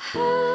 How